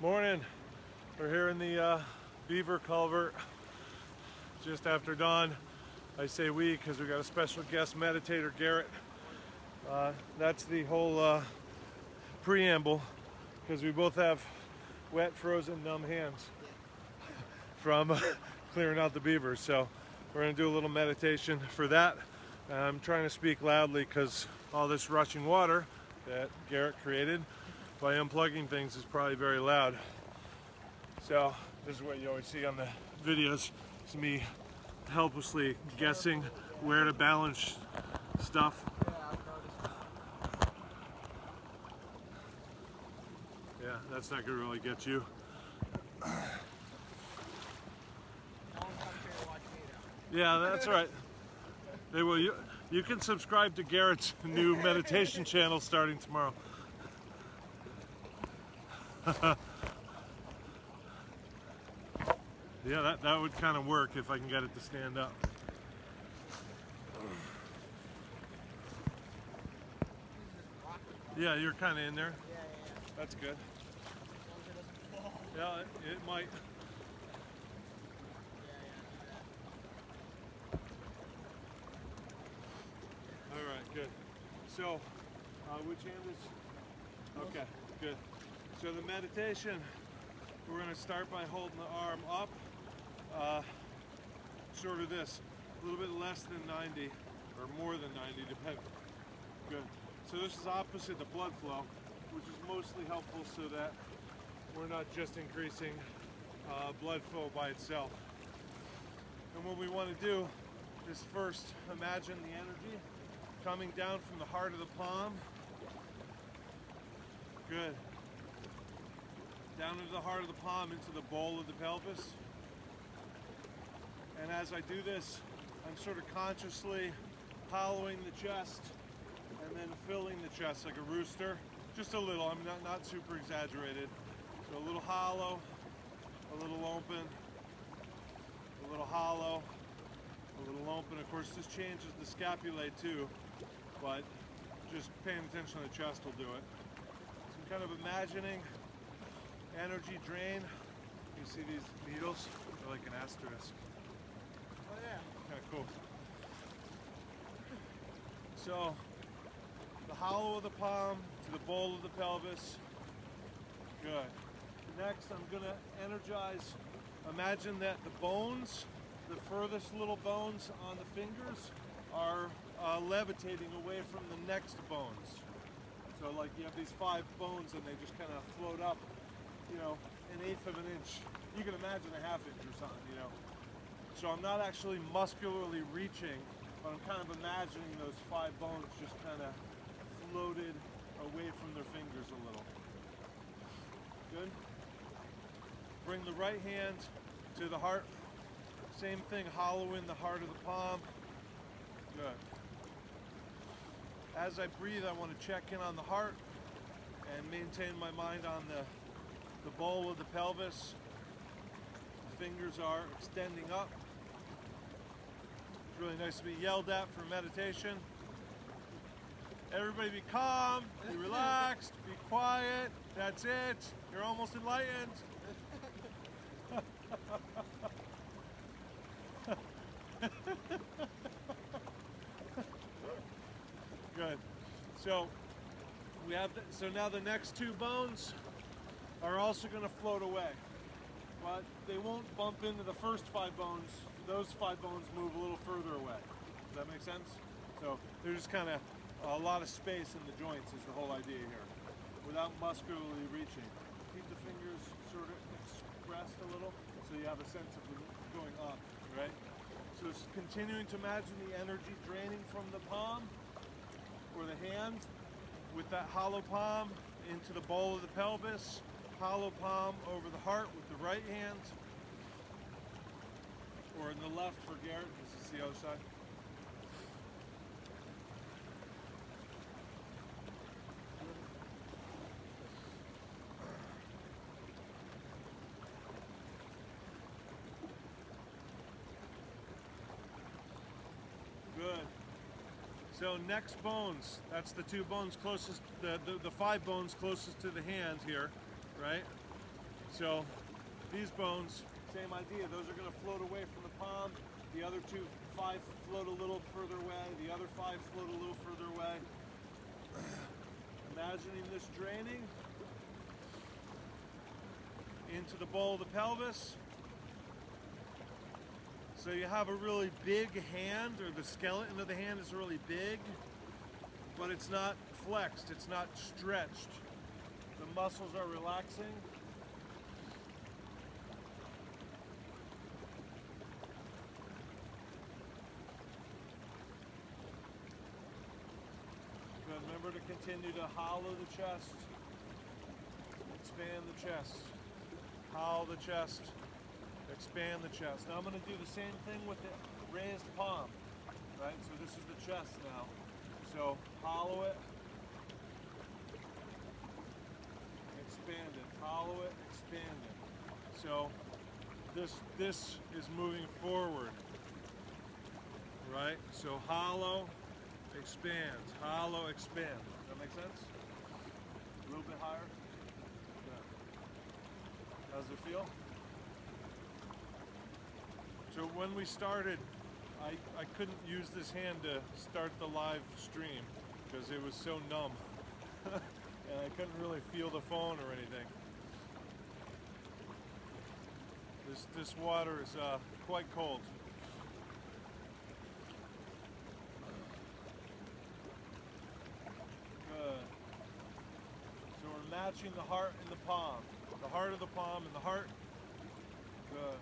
Morning. We're here in the uh, Beaver Culvert just after dawn. I say we because we got a special guest meditator, Garrett. Uh, that's the whole uh, preamble because we both have wet, frozen, numb hands from clearing out the beavers. So we're going to do a little meditation for that. I'm trying to speak loudly because all this rushing water that Garrett created by unplugging things is probably very loud. So this is what you always see on the videos. It's me helplessly guessing where to balance stuff. Yeah, that's not gonna really get you. Yeah, that's right. They will. You, you can subscribe to Garrett's new meditation channel starting tomorrow. yeah, that, that would kind of work if I can get it to stand up. Yeah, you're kind of in there. Yeah, yeah, yeah. That's good. As long as it doesn't fall. Yeah, it, it might. Yeah, yeah, do that. All right, good. So, uh, which hand is? Okay, good. So the meditation, we're going to start by holding the arm up, uh, sort of this, a little bit less than 90 or more than 90, depending. Good. So this is opposite the blood flow, which is mostly helpful so that we're not just increasing uh, blood flow by itself. And what we want to do is first imagine the energy coming down from the heart of the palm. Good. Down into the heart of the palm, into the bowl of the pelvis. And as I do this, I'm sort of consciously hollowing the chest and then filling the chest like a rooster. Just a little, I'm not, not super exaggerated. So a little hollow, a little open, a little hollow, a little open. Of course, this changes the scapulae too, but just paying attention to the chest will do it. So I'm kind of imagining energy drain. You see these needles? They're like an asterisk. Oh, yeah. Kind of cool. So, the hollow of the palm to the bowl of the pelvis. Good. Next, I'm going to energize. Imagine that the bones, the furthest little bones on the fingers, are uh, levitating away from the next bones. So, like you have these five bones and they just kind of float up, you know, an eighth of an inch. You can imagine a half inch or something, you know. So I'm not actually muscularly reaching, but I'm kind of imagining those five bones just kind of floated away from their fingers a little. Good. Bring the right hand to the heart. Same thing, hollow in the heart of the palm. Good. As I breathe, I want to check in on the heart and maintain my mind on the, the bowl of the pelvis. The fingers are extending up. It's really nice to be yelled at for meditation. Everybody be calm, be relaxed, be quiet. That's it. You're almost enlightened. Good. So we have the, so now the next two bones are also going to float away, but they won't bump into the first five bones. Those five bones move a little further away. Does that make sense? So there's just kind of a lot of space in the joints is the whole idea here, without muscularly reaching. Keep the fingers sort of expressed a little, so you have a sense of going up, right? So it's continuing to imagine the energy draining from the palm or the hand with that hollow palm into the bowl of the pelvis, hollow palm over the heart with the right hand, or in the left for Garrett. This is the other side. Good. So next bones, that's the two bones closest, the, the, the five bones closest to the hand here, right? So these bones, same idea. Those are going to float away from the palm. The other two, five float a little further away. The other five float a little further away. Imagining this draining into the bowl of the pelvis. So you have a really big hand, or the skeleton of the hand is really big, but it's not flexed, it's not stretched. Muscles are relaxing. Remember to continue to hollow the chest, expand the chest, hollow the chest, expand the chest. Now I'm going to do the same thing with the raised palm, right? So this is the chest now. So hollow it, expand it, hollow it, expand it. So this this is moving forward, right? So hollow, expand, hollow, expand. Does that make sense? A little bit higher. Yeah. How does it feel? So when we started, I, I couldn't use this hand to start the live stream because it was so numb. and I couldn't really feel the phone or anything. This, this water is uh, quite cold. Good. So we're matching the heart and the palm. The heart of the palm and the heart. Good.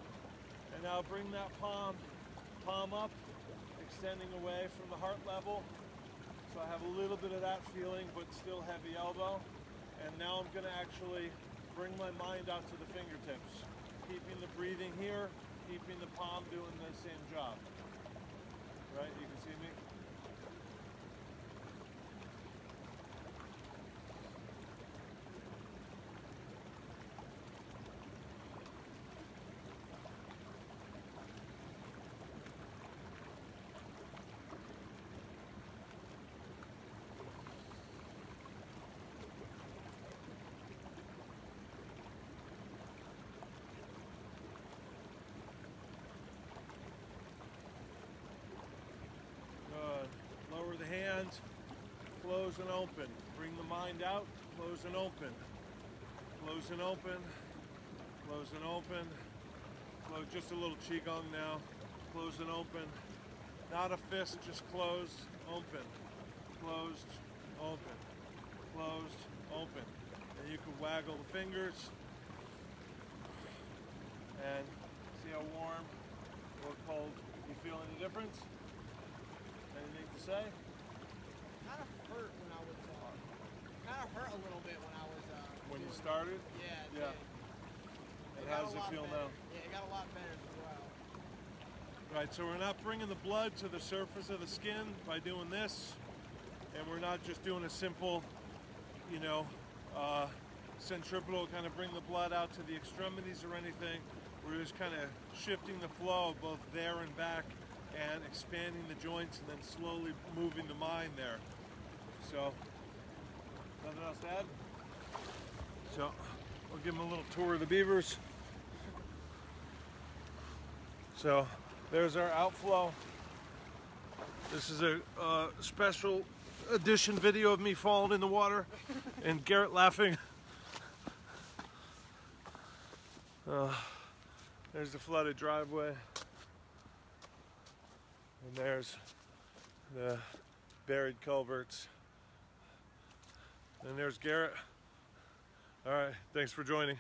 And now bring that palm, palm up, extending away from the heart level. So I have a little bit of that feeling, but still heavy elbow. And now I'm gonna actually bring my mind out to the fingertips. Keeping the breathing here, keeping the palm doing the same job. Right, you can see me? Good. Lower the hand, close and open. Bring the mind out, close and open. Close and open, close and open. Close just a little qigong now. Close and open. Not a fist, just closed, open. Closed, open. Closed, open. And you can waggle the fingers and see how warm or cold. You feel any difference? Anything to say? Hurt when I was. Uh, kind of hurt a little bit when I was. Uh, When you started? Yeah. it Yeah. did. And got how does it feel better. now? Yeah, it got a lot better throughout. Right, so we're not bringing the blood to the surface of the skin by doing this, and we're not just doing a simple, you know, uh, centripetal kind of bring the blood out to the extremities or anything. We're just kind of shifting the flow both there and back and expanding the joints and then slowly moving the mind there. So, nothing else to add? So, we'll give them a little tour of the beavers. So there's our outflow. This is a uh, special edition video of me falling in the water and Garrett laughing. Uh, there's the flooded driveway. And there's the buried culverts. And there's Garrett. All right, thanks for joining.